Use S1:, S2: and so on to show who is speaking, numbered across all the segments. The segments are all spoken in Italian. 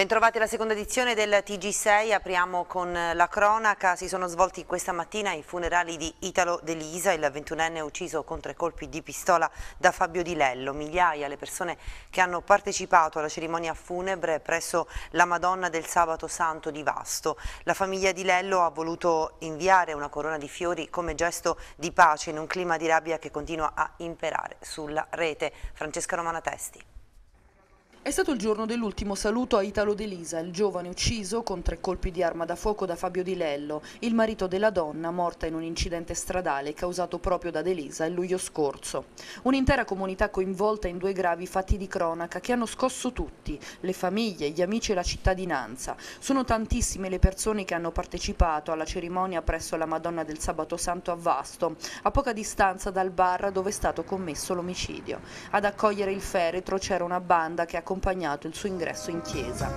S1: Bentrovati alla seconda edizione del TG6, apriamo con la cronaca, si sono svolti questa mattina i funerali di Italo De Lisa, il ventunenne ucciso con tre colpi di pistola da Fabio Di Lello, migliaia le persone che hanno partecipato alla cerimonia funebre presso la Madonna del Sabato Santo di Vasto. La famiglia Di Lello ha voluto inviare una corona di fiori come gesto di pace in un clima di rabbia che continua a imperare sulla rete. Francesca Romana Testi.
S2: È stato il giorno dell'ultimo saluto a Italo De Lisa, il giovane ucciso con tre colpi di arma da fuoco da Fabio Di Lello, il marito della donna morta in un incidente stradale causato proprio da De Lisa il luglio scorso. Un'intera comunità coinvolta in due gravi fatti di cronaca che hanno scosso tutti, le famiglie, gli amici e la cittadinanza. Sono tantissime le persone che hanno partecipato alla cerimonia presso la Madonna del Sabato Santo a Vasto, a poca distanza dal bar dove è stato commesso l'omicidio. Ad accogliere il feretro c'era una banda che ha accompagnato il suo ingresso in chiesa.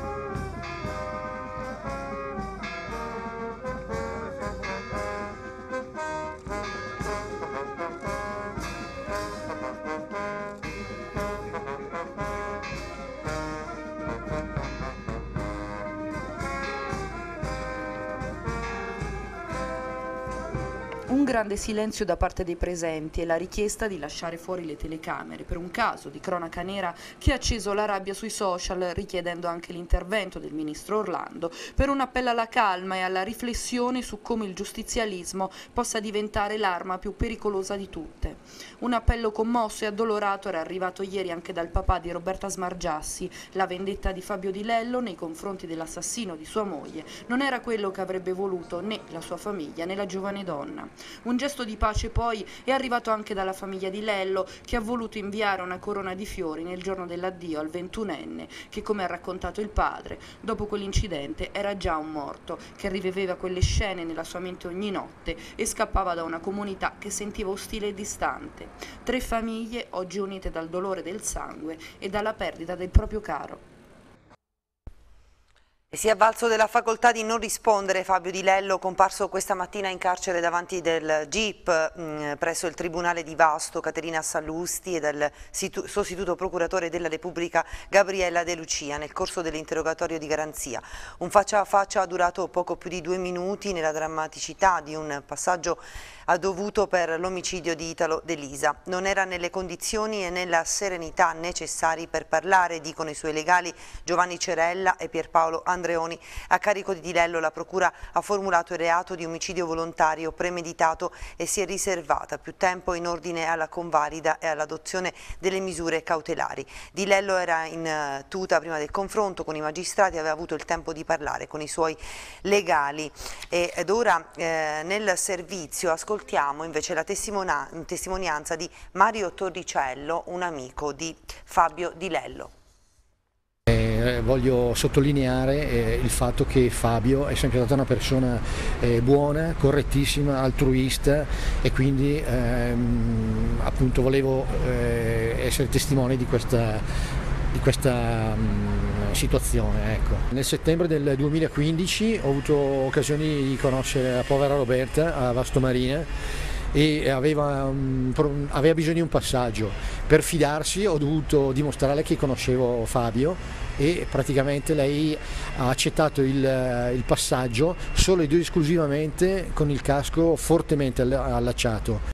S2: Grande silenzio da parte dei presenti e la richiesta di lasciare fuori le telecamere per un caso di cronaca nera che ha acceso la rabbia sui social richiedendo anche l'intervento del ministro Orlando per un appello alla calma e alla riflessione su come il giustizialismo possa diventare l'arma più pericolosa di tutte. Un appello commosso e addolorato era arrivato ieri anche dal papà di Roberta Smargiassi. La vendetta di Fabio Di Lello nei confronti dell'assassino di sua moglie non era quello che avrebbe voluto né la sua famiglia né la giovane donna. Un gesto di pace poi è arrivato anche dalla famiglia di Lello che ha voluto inviare una corona di fiori nel giorno dell'addio al ventunenne che come ha raccontato il padre dopo quell'incidente era già un morto che riviveva quelle scene nella sua mente ogni notte e scappava da una comunità che sentiva ostile e distante. Tre famiglie oggi unite dal dolore del sangue e dalla perdita del proprio caro.
S1: Si è avvalso della facoltà di non rispondere Fabio Di Lello, comparso questa mattina in carcere davanti del GIP mm, presso il Tribunale di Vasto, Caterina Sallusti e del sostituto procuratore della Repubblica Gabriella De Lucia nel corso dell'interrogatorio di garanzia. Un faccia a faccia durato poco più di due minuti nella drammaticità di un passaggio ha dovuto per l'omicidio di Italo De Lisa. Non era nelle condizioni e nella serenità necessari per parlare, dicono i suoi legali Giovanni Cerella e Pierpaolo Andreoni. A carico di Di Lello la Procura ha formulato il reato di omicidio volontario premeditato e si è riservata più tempo in ordine alla convalida e all'adozione delle misure cautelari. Di Lello era in eh, tuta prima del confronto con i magistrati aveva avuto il tempo di parlare con i suoi legali ed ora eh, nel servizio ascoltiamo invece la testimonianza di Mario Torricello, un amico di Fabio Di Lello.
S3: Eh, voglio sottolineare eh, il fatto che Fabio è sempre stata una persona eh, buona, correttissima, altruista e quindi ehm, appunto volevo eh, essere testimone di questa, di questa um, situazione. Ecco. Nel settembre del 2015 ho avuto occasione di conoscere la povera Roberta a Vasto Marina e aveva, um, aveva, bisogno di un passaggio. Per fidarsi ho dovuto dimostrare che conoscevo Fabio e praticamente lei ha accettato il, il passaggio solo ed esclusivamente con il casco fortemente allacciato.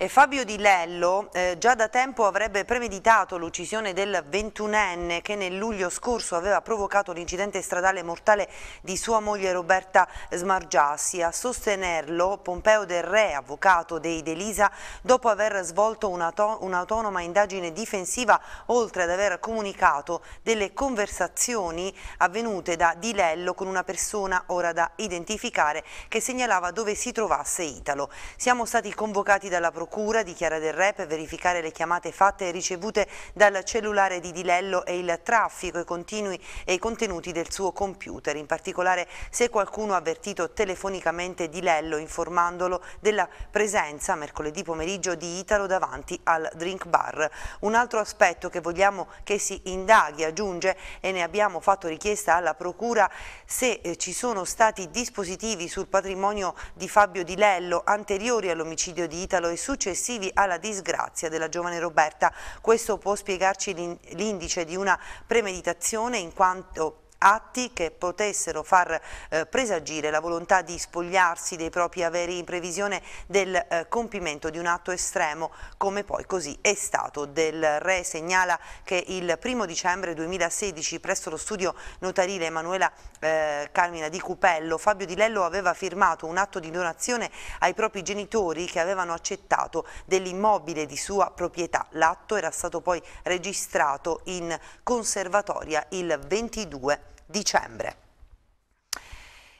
S1: E Fabio Di Lello eh, già da tempo avrebbe premeditato l'uccisione del ventunenne che nel luglio scorso aveva provocato l'incidente stradale mortale di sua moglie Roberta Smargiassi. A sostenerlo Pompeo Del Re, avvocato dei Delisa, dopo aver svolto un'autonoma indagine difensiva oltre ad aver comunicato delle conversazioni avvenute da Di Lello con una persona ora da identificare che segnalava dove si trovasse Italo. Siamo stati convocati dalla Procura procura, dichiara del Re, per verificare le chiamate fatte e ricevute dal cellulare di Di Lello e il traffico e, e i contenuti del suo computer, in particolare se qualcuno ha avvertito telefonicamente Di Lello informandolo della presenza mercoledì pomeriggio di Italo davanti al drink bar. Un altro aspetto che vogliamo che si indaghi, aggiunge, e ne abbiamo fatto richiesta alla Procura, se eh, ci sono stati dispositivi sul patrimonio di Fabio Di Lello anteriori all'omicidio di Italo e successivi successivi alla disgrazia della giovane Roberta. Questo può spiegarci l'indice di una premeditazione in quanto atti che potessero far eh, presagire la volontà di spogliarsi dei propri averi in previsione del eh, compimento di un atto estremo come poi così è stato. Del Re segnala che il primo dicembre 2016 presso lo studio notarile Emanuela eh, Carmina di Cupello Fabio Di Lello aveva firmato un atto di donazione ai propri genitori che avevano accettato dell'immobile di sua proprietà. L'atto era stato poi registrato in conservatoria il 22 dicembre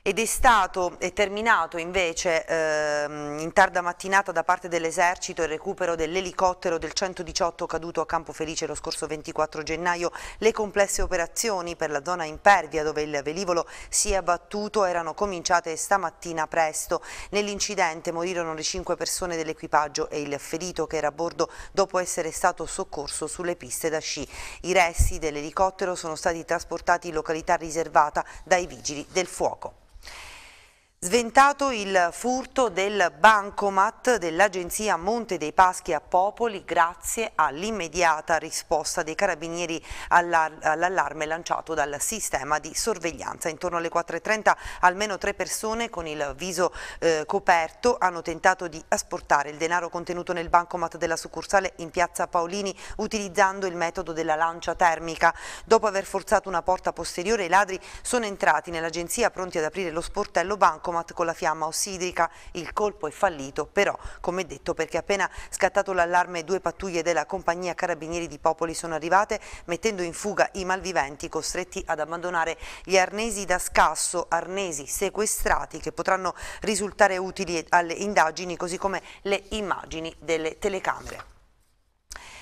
S1: ed è stato è terminato invece ehm, in tarda mattinata da parte dell'esercito il recupero dell'elicottero del 118 caduto a Campo Felice lo scorso 24 gennaio. Le complesse operazioni per la zona impervia dove il velivolo si è abbattuto erano cominciate stamattina presto. Nell'incidente morirono le cinque persone dell'equipaggio e il ferito che era a bordo dopo essere stato soccorso sulle piste da sci. I resti dell'elicottero sono stati trasportati in località riservata dai vigili del fuoco. Sventato il furto del bancomat dell'agenzia Monte dei Paschi a Popoli grazie all'immediata risposta dei carabinieri all'allarme lanciato dal sistema di sorveglianza. Intorno alle 4.30 almeno tre persone con il viso eh, coperto hanno tentato di asportare il denaro contenuto nel bancomat della succursale in piazza Paolini utilizzando il metodo della lancia termica. Dopo aver forzato una porta posteriore i ladri sono entrati nell'agenzia pronti ad aprire lo sportello banco bancomat con la fiamma ossidrica. Il colpo è fallito, però, come detto, perché appena scattato l'allarme due pattuglie della compagnia Carabinieri di Popoli sono arrivate, mettendo in fuga i malviventi costretti ad abbandonare gli arnesi da scasso, arnesi sequestrati che potranno risultare utili alle indagini, così come le immagini delle telecamere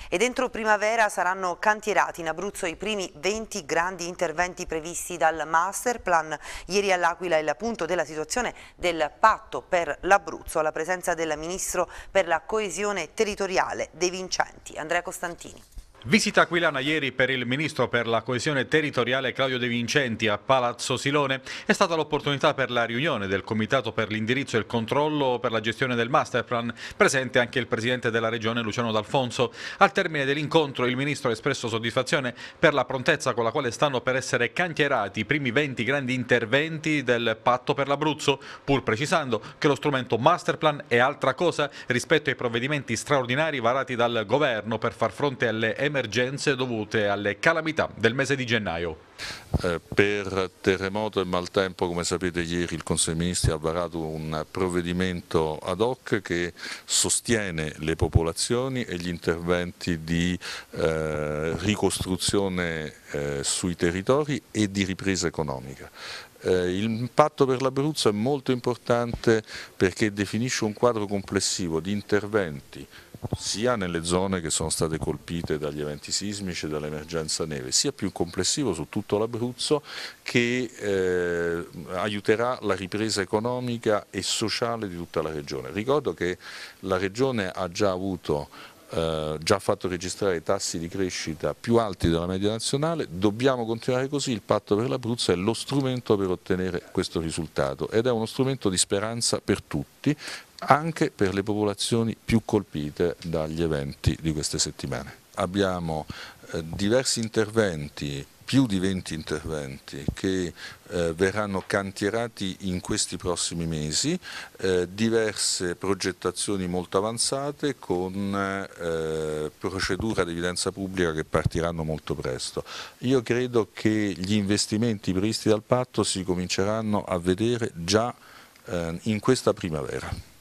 S1: e dentro primavera saranno cantierati in Abruzzo i primi 20 grandi interventi previsti dal master plan. Ieri all'Aquila il punto della situazione del patto per l'Abruzzo alla presenza del Ministro per la coesione territoriale De Vincenti, Andrea Costantini.
S4: Visita aquilana ieri per il ministro per la coesione territoriale Claudio De Vincenti a Palazzo Silone è stata l'opportunità per la riunione del Comitato per l'indirizzo e il controllo per la gestione del masterplan, presente anche il presidente della regione Luciano D'Alfonso. Al termine dell'incontro il ministro ha espresso soddisfazione per la prontezza con la quale stanno per essere cantierati i primi 20 grandi interventi del patto per l'Abruzzo, pur precisando che lo strumento masterplan è altra cosa rispetto ai provvedimenti straordinari varati dal governo per far fronte alle emergenze emergenze dovute alle calamità del mese di gennaio.
S5: Eh, per terremoto e maltempo, come sapete ieri il Consiglio dei Ministri ha varato un provvedimento ad hoc che sostiene le popolazioni e gli interventi di eh, ricostruzione eh, sui territori e di ripresa economica. Eh, il patto per l'Abruzzo è molto importante perché definisce un quadro complessivo di interventi sia nelle zone che sono state colpite dagli eventi sismici e dall'emergenza neve, sia più complessivo su tutto l'Abruzzo che eh, aiuterà la ripresa economica e sociale di tutta la regione. Ricordo che la regione ha già avuto eh, già fatto registrare tassi di crescita più alti della media nazionale, dobbiamo continuare così, il patto per l'Abruzzo è lo strumento per ottenere questo risultato ed è uno strumento di speranza per tutti, anche per le popolazioni più colpite dagli eventi di queste settimane. Abbiamo eh, diversi interventi più di 20 interventi che eh, verranno cantierati in questi prossimi mesi, eh, diverse progettazioni molto avanzate con procedure ad evidenza pubblica che partiranno molto presto. Io credo che gli investimenti previsti dal patto si cominceranno a vedere già in questa primavera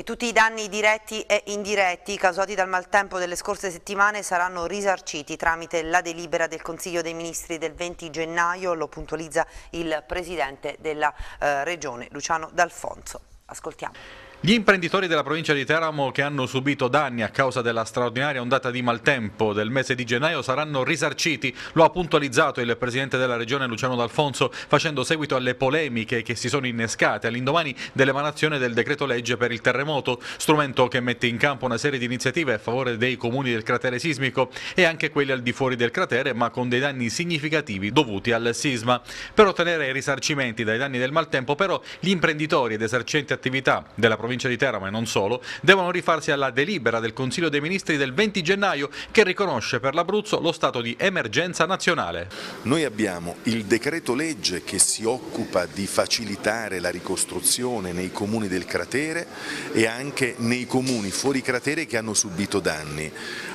S1: e tutti i danni diretti e indiretti causati dal maltempo delle scorse settimane saranno risarciti tramite la delibera del Consiglio dei Ministri del 20 gennaio, lo puntualizza il Presidente della eh, Regione Luciano D'Alfonso. Ascoltiamo.
S4: Gli imprenditori della provincia di Teramo che hanno subito danni a causa della straordinaria ondata di maltempo del mese di gennaio saranno risarciti, lo ha puntualizzato il presidente della regione Luciano D'Alfonso facendo seguito alle polemiche che si sono innescate all'indomani dell'emanazione del decreto legge per il terremoto, strumento che mette in campo una serie di iniziative a favore dei comuni del cratere sismico e anche quelli al di fuori del cratere ma con dei danni significativi dovuti al sisma. Per ottenere i risarcimenti dai danni del maltempo però gli imprenditori ed esercenti attività della provincia provincia di Teramo e non solo, devono rifarsi alla delibera del Consiglio dei Ministri del 20 gennaio che riconosce per l'Abruzzo lo stato di emergenza nazionale.
S6: Noi abbiamo il decreto legge che si occupa di facilitare la ricostruzione nei comuni del cratere e anche nei comuni fuori cratere che hanno subito danni.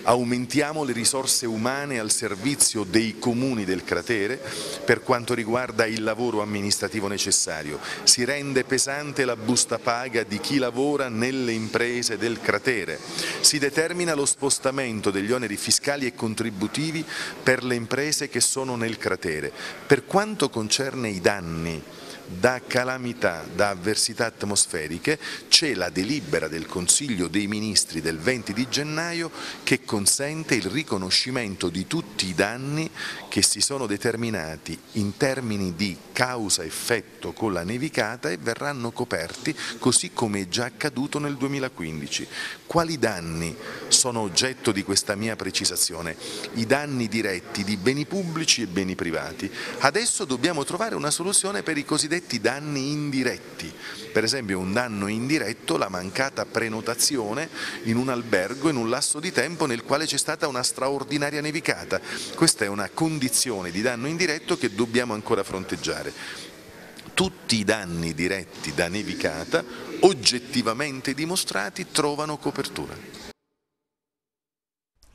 S6: Aumentiamo le risorse umane al servizio dei comuni del cratere per quanto riguarda il lavoro amministrativo necessario. Si rende pesante la busta paga di chi lavora nelle imprese del cratere. Si determina lo spostamento degli oneri fiscali e contributivi per le imprese che sono nel cratere. Per quanto concerne i danni da calamità, da avversità atmosferiche, c'è la delibera del Consiglio dei Ministri del 20 di gennaio che consente il riconoscimento di tutti i danni che si sono determinati in termini di causa-effetto con la nevicata e verranno coperti così come è già accaduto nel 2015. Quali danni sono oggetto di questa mia precisazione? I danni diretti di beni pubblici e beni privati. Adesso dobbiamo trovare una soluzione per i cosiddetti cosiddetti danni indiretti, per esempio un danno indiretto la mancata prenotazione in un albergo in un lasso di tempo nel quale c'è stata una straordinaria nevicata. Questa è una condizione di danno indiretto che dobbiamo ancora fronteggiare tutti i danni diretti da nevicata oggettivamente dimostrati trovano copertura.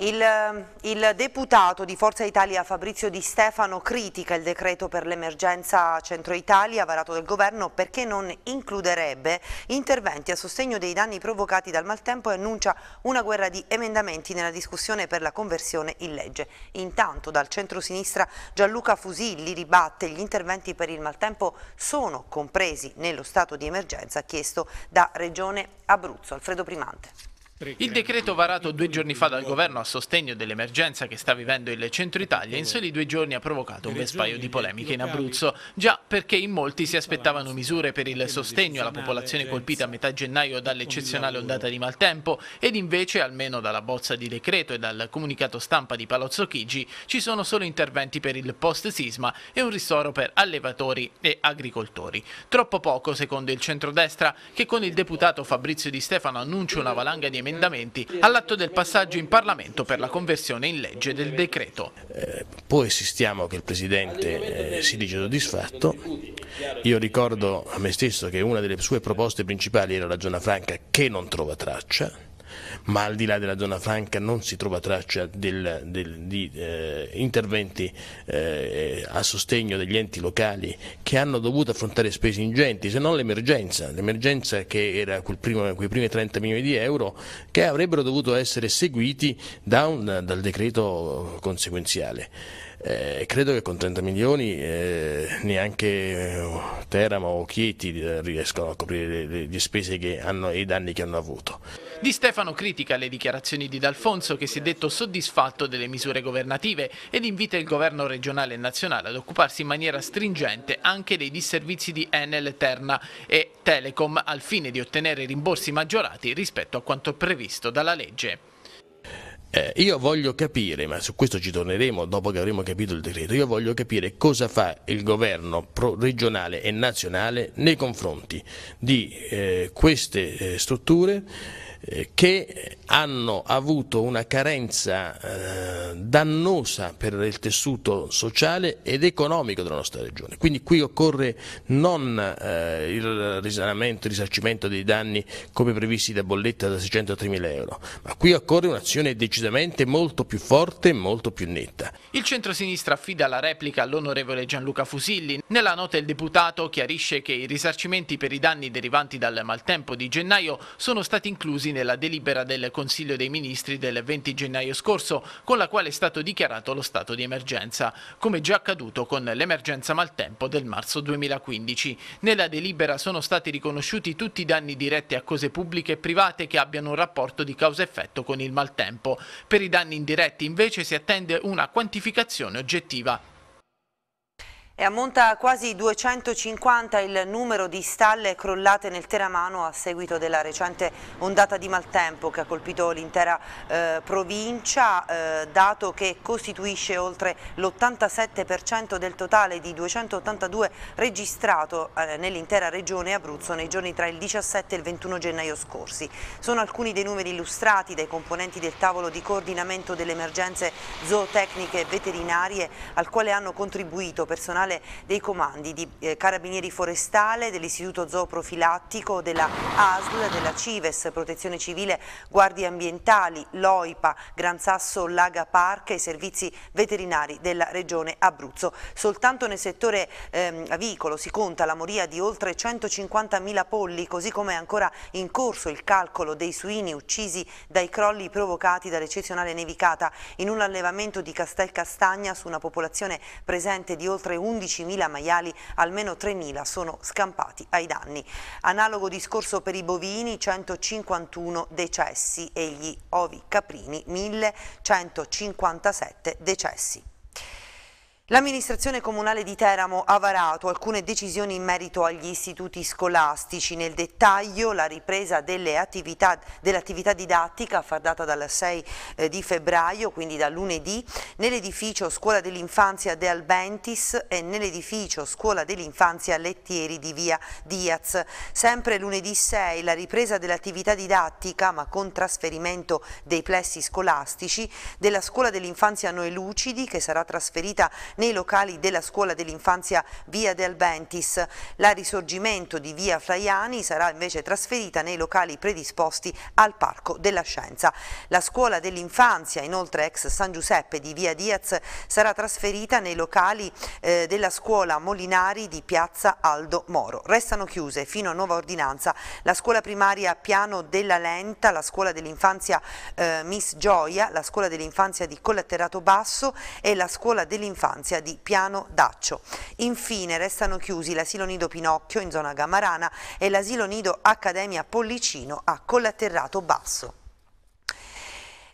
S1: Il, il, deputato di Forza Italia Fabrizio Di Stefano critica il decreto per l'emergenza Centro Italia varato dal governo perché non includerebbe interventi a sostegno dei danni provocati dal maltempo e annuncia una guerra di emendamenti nella discussione per la conversione in legge. Intanto dal centro-sinistra Gianluca Fusilli ribatte gli interventi per il maltempo sono compresi nello stato di emergenza chiesto da Regione Abruzzo. Alfredo Primante.
S7: Il decreto varato due giorni fa dal governo a sostegno dell'emergenza che sta vivendo il centro Italia in soli due giorni ha provocato un vespaio di polemiche in Abruzzo, già perché in molti si aspettavano misure per il sostegno alla popolazione colpita a metà gennaio dall'eccezionale ondata di maltempo ed invece almeno dalla bozza di decreto e dal comunicato stampa di Palazzo Chigi ci sono solo interventi per il post-sisma e un ristoro per allevatori e agricoltori. Troppo poco secondo il centrodestra che con il deputato Fabrizio Di Stefano annuncia una valanga di emendamenti emendamenti all'atto del passaggio in Parlamento per la conversione in legge del decreto.
S8: Eh, poi assistiamo che il Presidente eh, si dice soddisfatto, io ricordo a me stesso che una delle sue proposte principali era la zona franca che non trova traccia, ma al di là della zona franca non si trova traccia del, del, di eh, interventi eh, a sostegno degli enti locali che hanno dovuto affrontare spese ingenti, se non l'emergenza, l'emergenza che era primo, quei primi 30 milioni di euro che avrebbero dovuto essere seguiti da un, dal decreto conseguenziale. Eh, credo che con 30 milioni eh, neanche eh, Teramo o Chieti eh, riescono a coprire le, le spese che hanno, e i danni che hanno avuto.
S7: Di Stefano critica le dichiarazioni di D'Alfonso che si è detto soddisfatto delle misure governative ed invita il governo regionale e nazionale ad occuparsi in maniera stringente anche dei disservizi di Enel, Terna e Telecom al fine di ottenere rimborsi maggiorati rispetto a quanto previsto dalla legge.
S8: Eh, io voglio capire, ma su questo ci torneremo dopo che avremo capito il decreto, io voglio capire cosa fa il governo regionale e nazionale nei confronti di eh, queste eh, strutture eh, che hanno avuto una carenza eh, dannosa per il tessuto sociale ed economico della nostra regione. Quindi qui occorre non eh, il risanamento, il risarcimento dei danni come previsti da bolletta da 603 mila euro, ma qui occorre un'azione decisamente molto più forte e molto più netta.
S7: Il centro-sinistra affida la replica all'onorevole Gianluca Fusilli. Nella nota il deputato chiarisce che i risarcimenti per i danni derivanti dal maltempo di gennaio sono stati inclusi nella delibera del Consiglio dei Ministri del 20 gennaio scorso, con la quale è stato dichiarato lo stato di emergenza, come già accaduto con l'emergenza maltempo del marzo 2015. Nella delibera sono stati riconosciuti tutti i danni diretti a cose pubbliche e private che abbiano un rapporto di causa-effetto con il maltempo. Per i danni indiretti invece si attende una quantificazione oggettiva
S1: E ammonta a quasi 250 il numero di stalle crollate nel Teramano a seguito della recente ondata di maltempo che ha colpito l'intera eh, provincia, eh, dato che costituisce oltre l'87% del totale di 282 registrato eh, nell'intera regione Abruzzo nei giorni tra il 17 e il 21 gennaio scorsi. Sono alcuni dei numeri illustrati dai componenti del tavolo di coordinamento delle emergenze zootecniche e veterinarie al quale hanno contribuito personale personale dei comandi di eh, Carabinieri Forestale, dell'Istituto Zooprofilattico, della ASL, della CIVES, Protezione Civile, Guardie Ambientali, l'OIPA, Gran Sasso Laga Park e i servizi veterinari della Regione Abruzzo. Soltanto nel settore ehm, avicolo si conta la moria di oltre 150.000 polli, così come è ancora in corso il calcolo dei suini uccisi dai crolli provocati dall'eccezionale nevicata in un allevamento di Castel Castagna su una popolazione presente di oltre 11 11.000 maiali, almeno 3.000 sono scampati ai danni. Analogo discorso per i bovini, 151 decessi e gli ovi caprini, 1.157 decessi. L'amministrazione comunale di Teramo ha varato alcune decisioni in merito agli istituti scolastici. Nel dettaglio la ripresa dell'attività dell didattica data dal 6 eh, di febbraio, quindi da lunedì, nell'edificio Scuola dell'Infanzia De Albentis e nell'edificio Scuola dell'Infanzia Lettieri di via Diaz. Sempre lunedì 6 la ripresa dell'attività didattica, ma con trasferimento dei plessi scolastici, della Scuola dell'Infanzia Noe Lucidi che sarà trasferita nei locali della scuola dell'infanzia Via del Bentis. La risorgimento di Via Flaiani sarà invece trasferita nei locali predisposti al Parco della Scienza. La scuola dell'infanzia, inoltre ex San Giuseppe di Via Diaz, sarà trasferita nei locali eh, della scuola Molinari di Piazza Aldo Moro. Restano chiuse fino a nuova ordinanza la scuola primaria Piano della Lenta, la scuola dell'infanzia eh, Miss Gioia, la scuola dell'infanzia di Collatterato Basso e la scuola dell'infanzia infanzia di Piano Daccio. Infine restano chiusi l'asilo nido Pinocchio in zona Gamarana e l'asilo nido Accademia Pollicino a Collaterrato Basso.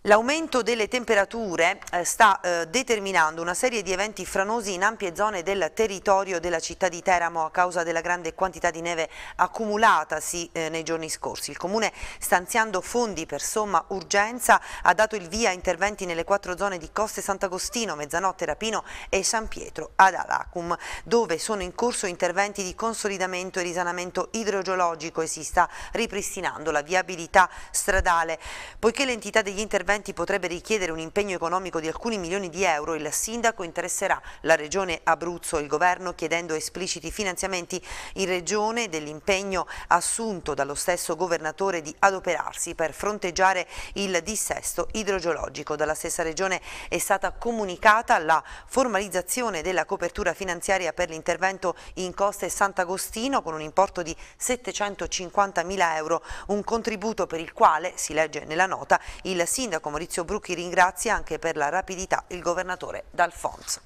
S1: L'aumento delle temperature eh, sta eh, determinando una serie di eventi franosi in ampie zone del territorio della città di Teramo a causa della grande quantità di neve accumulatasi eh, nei giorni scorsi. Il Comune, stanziando fondi per somma urgenza, ha dato il via a interventi nelle quattro zone di Coste Sant'Agostino, Mezzanotte, Rapino e San Pietro ad Alacum, dove sono in corso interventi di consolidamento e risanamento idrogeologico e si sta ripristinando la viabilità stradale. Poiché l'entità degli interventi interventi potrebbe richiedere un impegno economico di alcuni milioni di euro, il sindaco interesserà la regione Abruzzo e il governo chiedendo espliciti finanziamenti in regione dell'impegno assunto dallo stesso governatore di adoperarsi per fronteggiare il dissesto idrogeologico. Dalla stessa regione è stata comunicata la formalizzazione della copertura finanziaria per l'intervento in Coste Sant'Agostino con un importo di 750 mila euro, un contributo per il quale, si legge nella nota, il sindaco sindaco Maurizio Brucchi ringrazia anche per la rapidità il governatore D'Alfonso.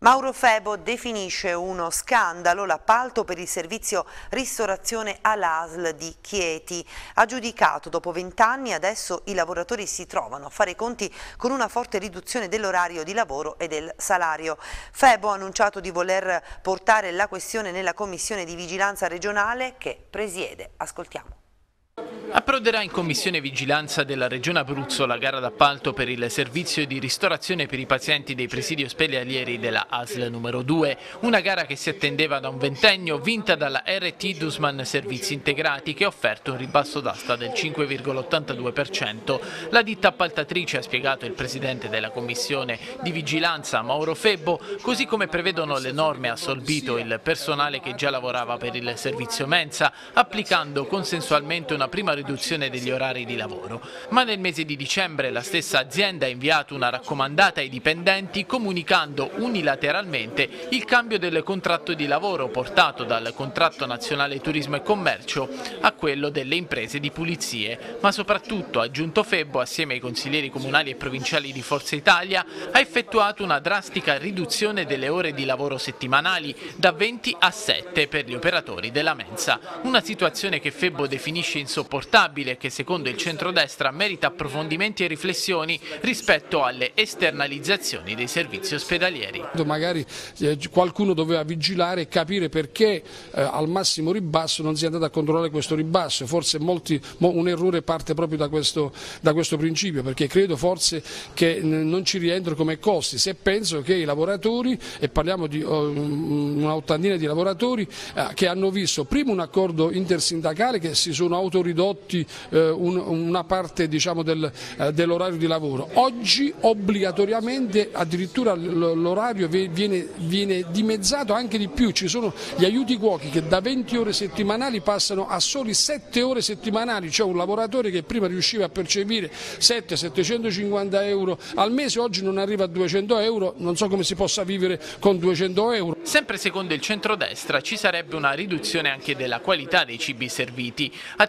S1: Mauro Febo definisce uno scandalo l'appalto per il servizio ristorazione all'ASL di Chieti. Aggiudicato dopo vent'anni, adesso i lavoratori si trovano a fare conti con una forte riduzione dell'orario di lavoro e del salario. Febo ha annunciato di voler portare la questione nella commissione di vigilanza regionale che presiede. Ascoltiamo.
S7: Approderà in commissione vigilanza della Regione Abruzzo la gara d'appalto per il servizio di ristorazione per i pazienti dei presidi ospedalieri della ASL numero 2, una gara che si attendeva da un ventennio vinta dalla RT Dusman Servizi Integrati che ha offerto un ribasso d'asta del 5,82%. La ditta appaltatrice ha spiegato il presidente della commissione di vigilanza Mauro Febbo, così come prevedono le norme ha assolbito il personale che già lavorava per il servizio mensa, applicando consensualmente una prima riduzione degli orari di lavoro, ma nel mese di dicembre la stessa azienda ha inviato una raccomandata ai dipendenti comunicando unilateralmente il cambio del contratto di lavoro portato dal contratto nazionale turismo e commercio a quello delle imprese di pulizie, ma soprattutto, aggiunto Febbo assieme ai consiglieri comunali e provinciali di Forza Italia, ha effettuato una drastica riduzione delle ore di lavoro settimanali da 20 a 7 per gli operatori della mensa, una situazione che Febbo definisce insopportabile insopportabile che secondo il centrodestra merita approfondimenti e riflessioni rispetto alle esternalizzazioni dei servizi ospedalieri.
S9: Magari eh, qualcuno doveva vigilare e capire perché eh, al massimo ribasso non si è andato a controllare questo ribasso, forse molti, un errore parte proprio da questo, da questo principio perché credo forse che non ci rientro come costi, se penso che i lavoratori, e parliamo di oh, una ottantina di lavoratori eh, che hanno visto prima un accordo intersindacale che si sono autoridotti eh, un, una parte diciamo, del, eh, dell'orario di lavoro, oggi obbligatoriamente addirittura l'orario viene, viene dimezzato anche di più, ci sono gli aiuti cuochi che da 20 ore settimanali passano a soli 7 ore settimanali, cioè un lavoratore che prima riusciva a percepire 7-750 euro al mese, oggi non arriva a 200 euro, non so come si possa vivere con 200 euro.
S7: Sempre secondo il centrodestra ci sarebbe una riduzione anche della qualità dei cibi serviti. A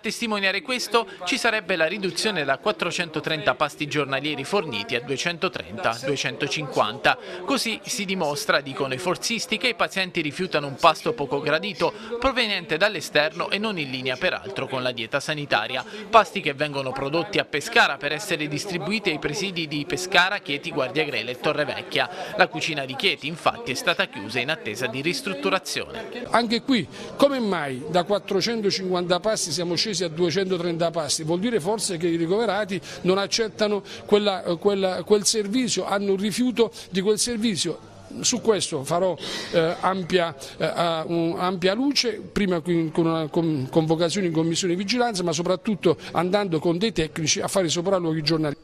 S7: testimoniare questo ci sarebbe la riduzione da 430 pasti giornalieri forniti a 230-250. Così si dimostra, dicono i forzisti, che i pazienti rifiutano un pasto poco gradito proveniente dall'esterno e non in linea peraltro con la dieta sanitaria. Pasti che vengono prodotti a Pescara per essere distribuiti ai presidi di Pescara, Chieti, Guardiagrele e Torrevecchia. La cucina di Chieti infatti è stata chiusa in attesa di ristrutturazione.
S9: Anche qui, come mai da 450 pasti siamo scesi a 230 pasti? Vuol dire forse che i ricoverati non accettano quella, quella, quel servizio, hanno un rifiuto di quel servizio su questo farò eh, ampia, eh, un, ampia, luce, prima con una convocazione in commissione di vigilanza, ma soprattutto andando con dei tecnici a fare i sopralluoghi giornalieri.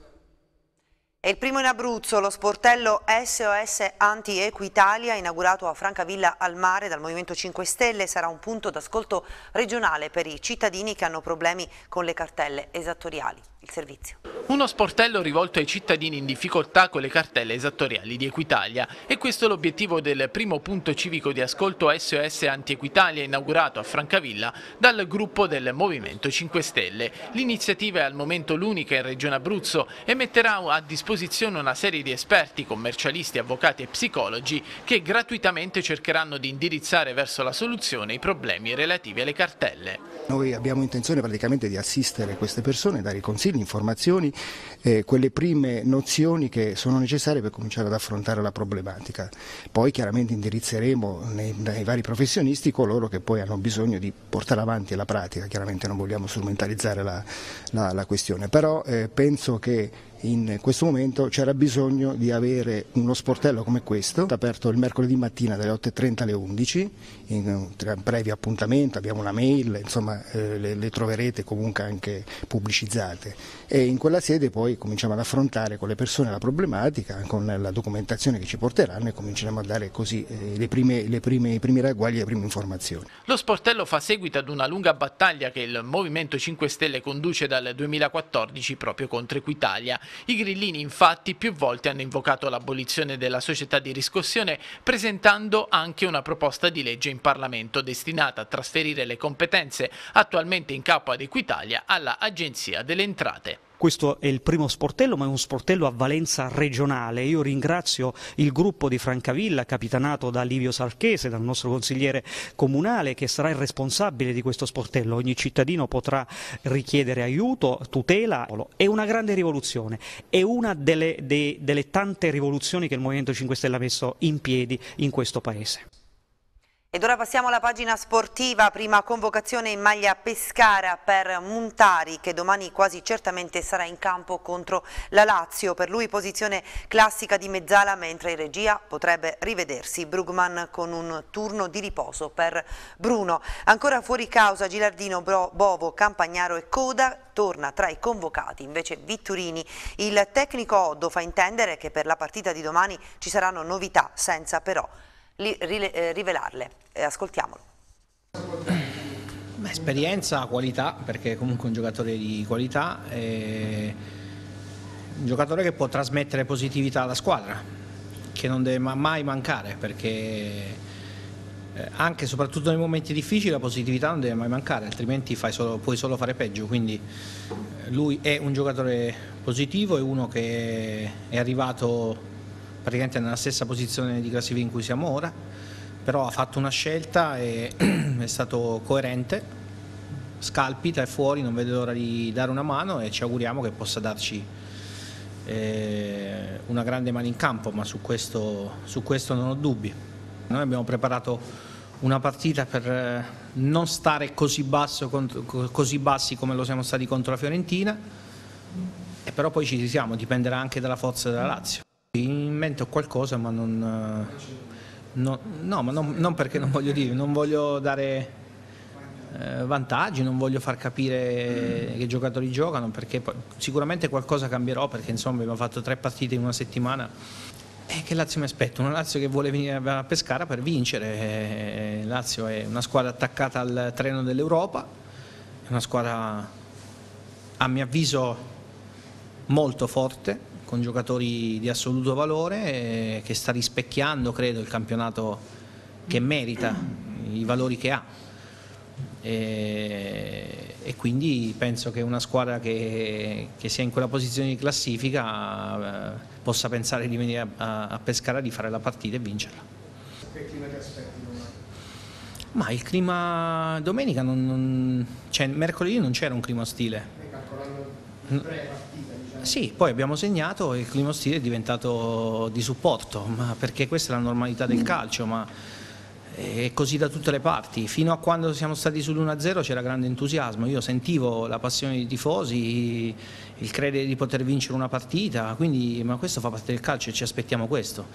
S1: In Abruzzo, lo sportello SOS Anti-Equitalia, inaugurato a Francavilla al Mare dal Movimento 5 Stelle, sarà un punto d'ascolto regionale per i cittadini che hanno problemi con le cartelle esattoriali il servizio.
S7: Uno sportello rivolto ai cittadini in difficoltà con le cartelle esattoriali di Equitalia e questo è l'obiettivo del primo punto civico di ascolto SOS Anti-Equitalia inaugurato a Francavilla dal gruppo del Movimento 5 Stelle. L'iniziativa è al momento l'unica in Regione Abruzzo e metterà a disposizione una serie di esperti, commercialisti, avvocati e psicologi che gratuitamente cercheranno di indirizzare verso la soluzione i problemi relativi alle cartelle.
S10: Noi abbiamo intenzione praticamente di assistere queste persone, dare i consigli le informazioni, eh, quelle prime nozioni che sono necessarie per cominciare ad affrontare la problematica. Poi chiaramente indirizzeremo nei, nei vari professionisti coloro che poi hanno bisogno di portare avanti la pratica, chiaramente non vogliamo strumentalizzare la, la, la questione, però eh, penso che in questo momento c'era bisogno di avere uno sportello come questo, aperto il mercoledì mattina dalle 8.30 alle 11, in breve appuntamento, abbiamo una mail, insomma eh, le, le, troverete comunque anche pubblicizzate e in quella sede poi cominciamo ad affrontare con le persone la problematica, con la documentazione che ci porteranno e cominceremo a dare così eh, le prime, le prime, i primi ragguagli e le prime informazioni.
S7: Lo sportello fa seguito ad una lunga battaglia che il Movimento 5 Stelle conduce dal 2014 proprio contro Equitalia i grillini infatti più volte hanno invocato l'abolizione della società di riscossione presentando anche una proposta di legge in Parlamento destinata a trasferire le competenze attualmente in capo ad Equitalia alla Agenzia delle Entrate.
S11: Questo è il primo sportello, ma è un sportello a valenza regionale. Io ringrazio il gruppo di Francavilla, capitanato da Livio Salchese, dal nostro consigliere comunale, che sarà il responsabile di questo sportello. Ogni cittadino potrà richiedere aiuto, tutela. È una grande rivoluzione, è una delle, de, delle tante rivoluzioni che il Movimento 5 Stelle ha messo in piedi in questo Paese.
S1: Ed ora passiamo alla pagina sportiva, prima convocazione in maglia Pescara per Montari che domani quasi certamente sarà in campo contro la Lazio, per lui posizione classica di mezzala mentre in regia potrebbe rivedersi Brugman con un turno di riposo per Bruno. Ancora fuori causa Gilardino, Bovo, Campagnaro e Coda, torna tra i convocati invece Vitturini. Il tecnico Oddo fa intendere che per la partita di domani ci saranno novità senza però eh, rivelarle. Eh, ascoltiamolo.
S12: Beh, esperienza, qualità, perché è comunque un giocatore di qualità, un giocatore che può trasmettere positività alla squadra, che non deve mai mancare, perché eh, anche e soprattutto nei momenti difficili la positività non deve mai mancare, altrimenti solo, puoi solo fare peggio. Quindi lui è un giocatore positivo, è uno che è arrivato praticamente nella stessa posizione di classifica in cui siamo ora, però ha fatto una scelta e è stato coerente, scalpita, è fuori, non vede l'ora di dare una mano e ci auguriamo che possa darci eh, una grande mano in campo, ma su questo, su questo non ho dubbi. Noi abbiamo preparato una partita per eh, non stare così, basso, così bassi come lo siamo stati contro la Fiorentina, e però poi ci siamo, dipenderà anche dalla forza della Lazio. In mente ho qualcosa ma non... No, no ma non, non, perché non voglio dire, non voglio dare eh, vantaggi, non voglio far capire che giocatori giocano, perché sicuramente qualcosa cambierò, perché insomma abbiamo fatto tre partite in una settimana. E che Lazio mi aspetta? Una Lazio che vuole venire a Pescara per vincere. Eh, Lazio è una squadra attaccata al treno dell'Europa, è una squadra a mio avviso molto forte, con giocatori di assoluto valore che sta rispecchiando credo il campionato che merita, i valori che ha e, e quindi penso che una squadra che, che, sia in quella posizione di classifica eh, possa pensare di venire a, a Pescara, di fare la partita e vincerla. Che clima ti aspetti Ma il clima domenica, non, non, cioè mercoledì non c'era un clima ostile. E calcolando? Sì, poi abbiamo segnato e il clima stile è diventato di supporto, perché questa è la normalità del calcio, ma è così da tutte le parti. Fino a quando siamo stati sull'1-0 c'era grande entusiasmo, io sentivo la passione dei tifosi, il credere di poter vincere una partita, quindi, ma questo fa parte del calcio e ci aspettiamo questo.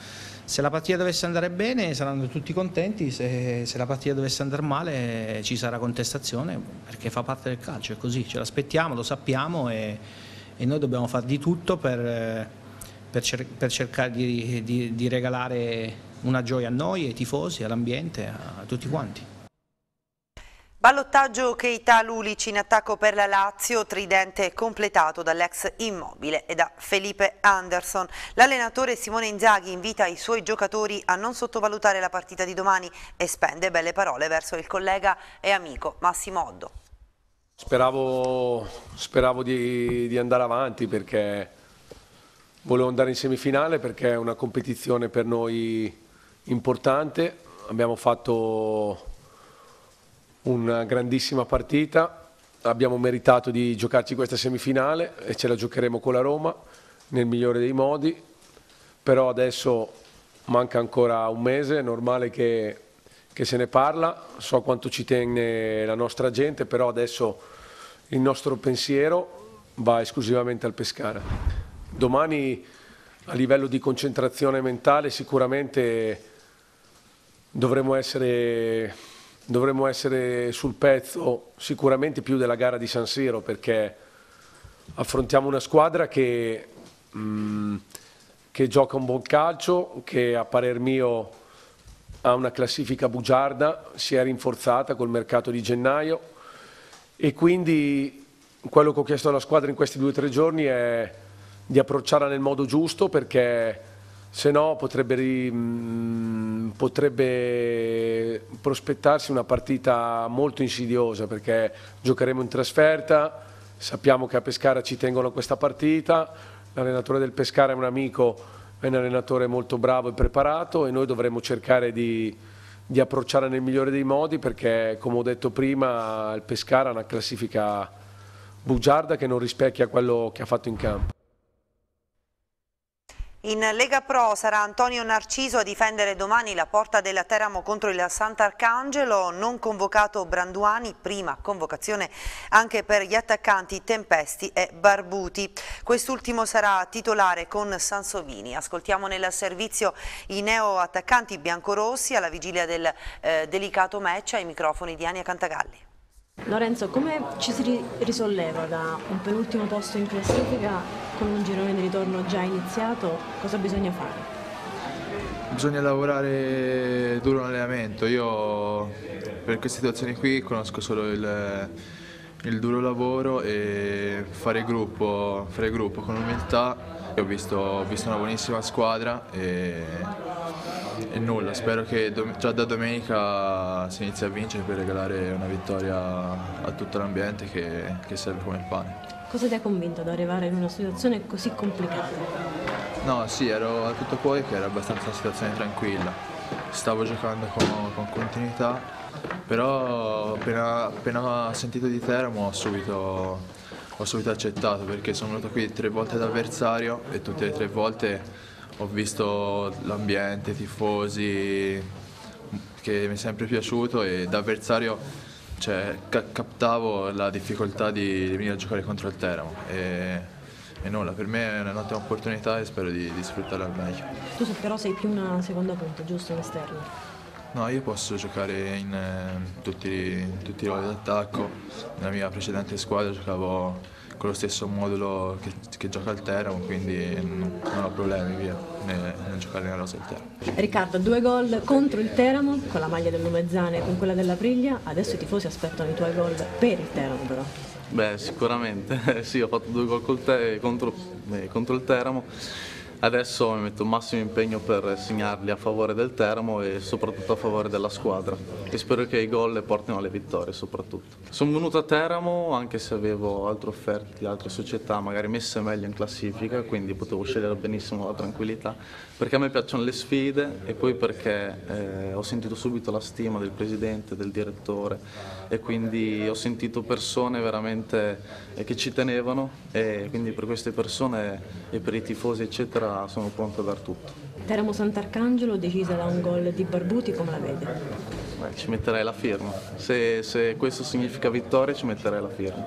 S12: Se la partita dovesse andare bene saranno tutti contenti, se, se la partita dovesse andare male ci sarà contestazione, perché fa parte del calcio, è così, ce l'aspettiamo, lo sappiamo e e noi dobbiamo fare di tutto per, per, cer per cercare di, di, di, regalare una gioia a noi, ai tifosi, all'ambiente, a tutti quanti.
S1: Ballottaggio Keita Lulic in attacco per la Lazio, tridente completato dall'ex Immobile e da Felipe Anderson. L'allenatore Simone Inzaghi invita i suoi giocatori a non sottovalutare la partita di domani e spende belle parole verso il collega e amico Massimo Oddo.
S13: Speravo, speravo di, di, andare avanti perché volevo andare in semifinale perché è una competizione per noi importante. Abbiamo fatto una grandissima partita, abbiamo meritato di giocarci questa semifinale e ce la giocheremo con la Roma nel migliore dei modi, però adesso manca ancora un mese, è normale che che se ne parla, so quanto ci tiene la nostra gente, però adesso il nostro pensiero va esclusivamente al Pescara. Domani a livello di concentrazione mentale sicuramente dovremo essere, dovremo essere sul pezzo sicuramente più della gara di San Siro perché affrontiamo una squadra che, mh, mm, che gioca un buon calcio, che a parer mio ha una classifica bugiarda, si è rinforzata col mercato di gennaio e quindi quello che ho chiesto alla squadra in questi due o tre giorni è di approcciarla nel modo giusto perché se no potrebbe, mh, potrebbe, prospettarsi una partita molto insidiosa perché giocheremo in trasferta, sappiamo che a Pescara ci tengono questa partita, l'allenatore del Pescara è un amico è un allenatore molto bravo e preparato e noi dovremo cercare di, di approcciare nel migliore dei modi perché come ho detto prima il Pescara ha una classifica bugiarda che non rispecchia quello che ha fatto in campo.
S1: In Lega Pro sarà Antonio Narciso a difendere domani la porta della Teramo contro il Sant'Arcangelo, non convocato Branduani, prima convocazione anche per gli attaccanti Tempesti e Barbuti. Quest'ultimo sarà titolare con Sansovini. Ascoltiamo nel servizio i neo attaccanti biancorossi alla vigilia del eh, delicato match ai microfoni di Ania Cantagalli.
S14: Lorenzo, come ci si risolleva da un penultimo posto in classifica con un girone di ritorno già iniziato? Cosa bisogna fare?
S15: Bisogna lavorare duro nell'allenamento. Io per queste situazioni qui conosco solo il, il duro lavoro e fare gruppo, fare gruppo con umiltà. Ho visto, ho visto una buonissima squadra e e nulla, spero che già da domenica si inizi a vincere per regalare una vittoria a tutto l'ambiente che, che serve come il pane.
S14: Cosa ti ha convinto ad arrivare in una situazione così complicata?
S15: No, sì, ero a tutto poi che era abbastanza una situazione tranquilla. stavo giocando con, con continuità, però appena, appena sentito di Teramo ho subito, ho subito accettato perché sono venuto qui tre volte da avversario e tutte le tre volte ho visto l'ambiente, i tifosi, che mi è sempre piaciuto e da avversario cioè, ca captavo la difficoltà di, venire a giocare contro il Teramo. E, e nulla, per me è un'ottima opportunità e spero di, di sfruttarla al meglio.
S14: Tu però sei più una seconda punta, giusto, in esterno?
S15: No, io posso giocare in, eh, tutti, i ruoli d'attacco. Nella mia precedente squadra giocavo con lo stesso modulo che, che gioca il Teramo, quindi non, non ho problemi via nel, nel giocare nella rosa del Teramo.
S14: Riccardo, due gol contro il Teramo con la maglia del Lumezzane e con quella della Priglia, adesso i tifosi aspettano i tuoi gol per il Teramo però.
S16: Beh, sicuramente, sì, ho fatto due gol contro, eh, contro il Teramo. Adesso mi metto massimo impegno per segnarli a favore del Teramo e soprattutto a favore della squadra e spero che i gol le portino alle vittorie soprattutto. Sono venuto a Teramo anche se avevo altre offerte di altre società magari messe meglio in classifica quindi potevo scegliere benissimo la tranquillità perché a me piacciono le sfide e poi perché eh, ho sentito subito la stima del presidente, del direttore e quindi ho sentito persone veramente eh, che ci tenevano e quindi per queste persone e per i tifosi eccetera sono pronto a dar tutto.
S14: Teramo Sant'Arcangelo decisa da un gol di Barbuti, come la vede?
S16: Beh, ci metterei la firma, se, se questo significa vittoria ci metterei la firma,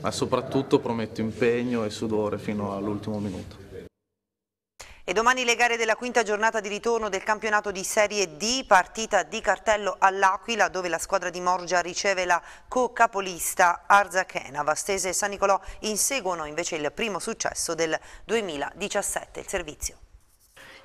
S16: ma soprattutto prometto impegno e sudore fino all'ultimo minuto.
S1: E domani le gare della quinta giornata di ritorno del campionato di Serie D, partita di cartello all'Aquila dove la squadra di Morgia riceve la co-capolista Arzachena. Vastese e San Nicolò inseguono invece il primo successo del 2017, il servizio.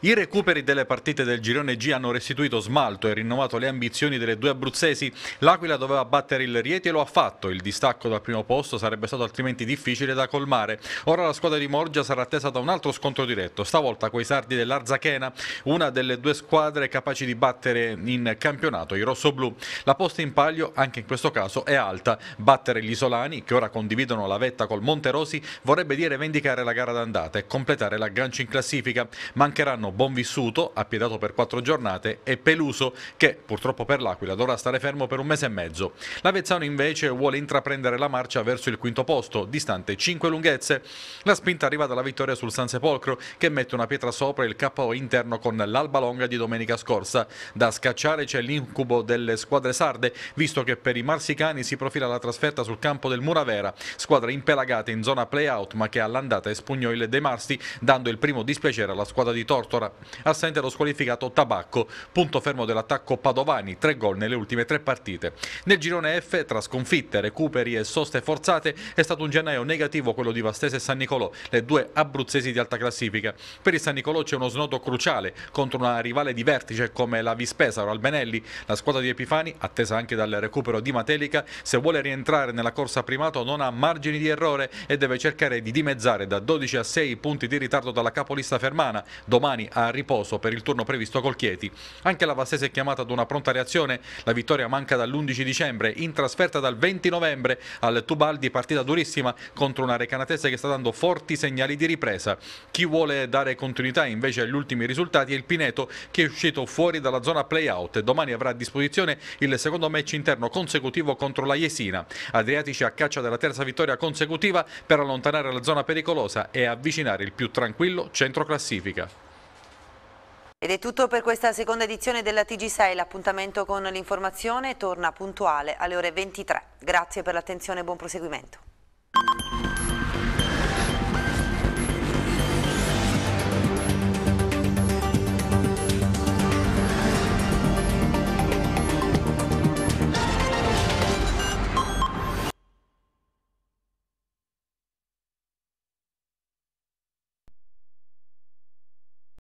S4: I recuperi delle partite del girone G hanno restituito smalto e rinnovato le ambizioni delle due abruzzesi. L'Aquila doveva battere il Rieti e lo ha fatto. Il distacco dal primo posto sarebbe stato altrimenti difficile da colmare. Ora la squadra di Morgia sarà attesa da un altro scontro diretto, stavolta coi sardi dell'Arzachena, una delle due squadre capaci di battere in campionato i rossoblù. La posta in palio, anche in questo caso, è alta. Battere gli isolani, che ora condividono la vetta col Monterosi, vorrebbe dire vendicare la gara d'andata e completare l'aggancio in classifica. Mancheranno Bonvissuto, appiedato per quattro giornate, e Peluso, che purtroppo per l'Aquila dovrà stare fermo per un mese e mezzo. L'Avezzano invece vuole intraprendere la marcia verso il quinto posto, distante 5 lunghezze. La spinta arriva dalla vittoria sul San Sepolcro, che mette una pietra sopra il KO interno con l'Alba Longa di domenica scorsa. Da scacciare c'è l'incubo delle squadre sarde, visto che per i marsicani si profila la trasferta sul campo del Muravera, squadra impelagata in zona play-out ma che all'andata espugnò il De Marsi, dando il primo dispiacere alla squadra di Tortora Tortora. Assente lo squalificato Tabacco, punto fermo dell'attacco Padovani, tre gol nelle ultime tre partite. Nel girone F, tra sconfitte, recuperi e soste forzate, è stato un gennaio negativo quello di Vastese e San Nicolò, le due abruzzesi di alta classifica. Per il San Nicolò c'è uno snodo cruciale contro una rivale di vertice come la Vispesa o Albenelli. La squadra di Epifani, attesa anche dal recupero di Matelica, se vuole rientrare nella corsa primato non ha margini di errore e deve cercare di dimezzare da 12 a 6 punti di ritardo dalla capolista fermana. Domani a riposo per il turno previsto col Chieti. Anche la Vastese è chiamata ad una pronta reazione, la vittoria manca dall'11 dicembre, in trasferta dal 20 novembre al Tubaldi, partita durissima contro una Recanatese che sta dando forti segnali di ripresa. Chi vuole dare continuità invece agli ultimi risultati è il Pineto che è uscito fuori dalla zona play-out e domani avrà a disposizione il secondo match interno consecutivo contro la Jesina. Adriatici a caccia della terza vittoria consecutiva per allontanare la zona pericolosa e avvicinare il più tranquillo centro classifica.
S1: Ed è tutto per questa seconda edizione della TG6, l'appuntamento con l'informazione torna puntuale alle ore 23. Grazie per l'attenzione e buon proseguimento.